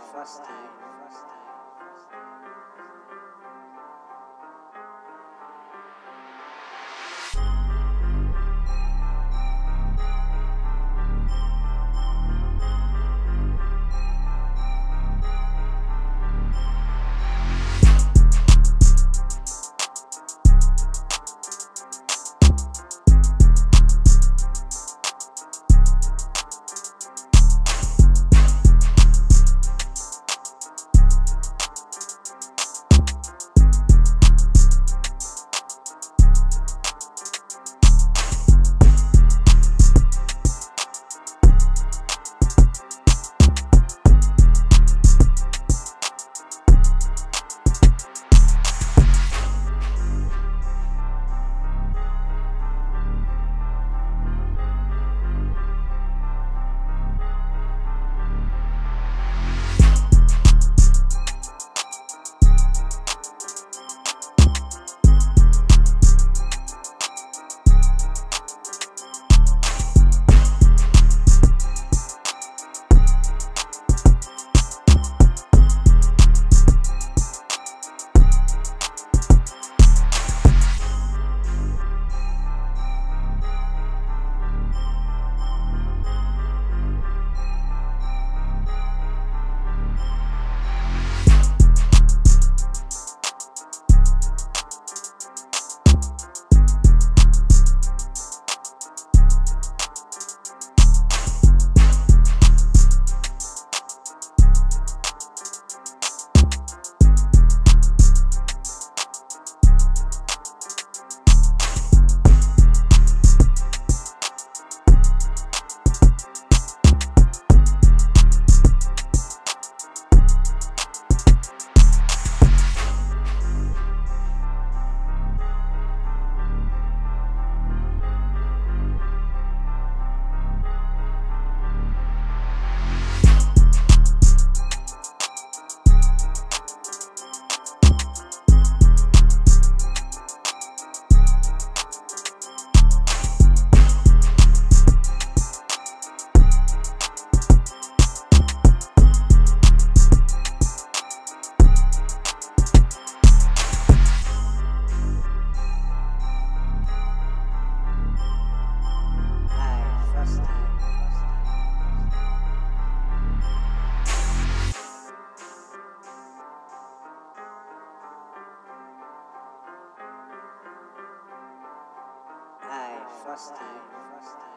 first time, fasting.